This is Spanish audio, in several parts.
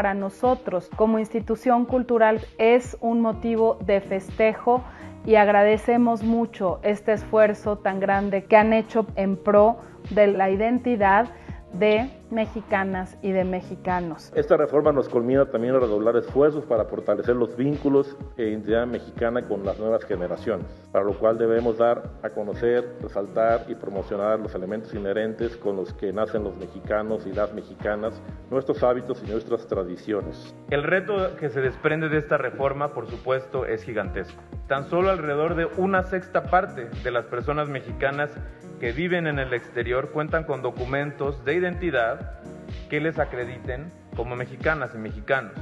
Para nosotros, como institución cultural, es un motivo de festejo y agradecemos mucho este esfuerzo tan grande que han hecho en pro de la identidad de mexicanas y de mexicanos. Esta reforma nos culmina también a redoblar esfuerzos para fortalecer los vínculos e identidad mexicana con las nuevas generaciones, para lo cual debemos dar a conocer, resaltar y promocionar los elementos inherentes con los que nacen los mexicanos y las mexicanas, nuestros hábitos y nuestras tradiciones. El reto que se desprende de esta reforma, por supuesto, es gigantesco. Tan solo alrededor de una sexta parte de las personas mexicanas que viven en el exterior cuentan con documentos de identidad que les acrediten como mexicanas y mexicanos.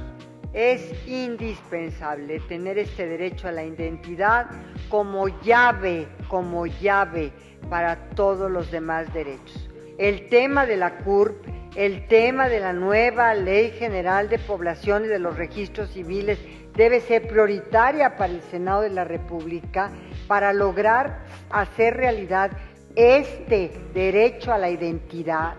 Es indispensable tener este derecho a la identidad como llave, como llave para todos los demás derechos. El tema de la CURP, el tema de la nueva Ley General de Población y de los registros civiles debe ser prioritaria para el Senado de la República para lograr hacer realidad este derecho a la identidad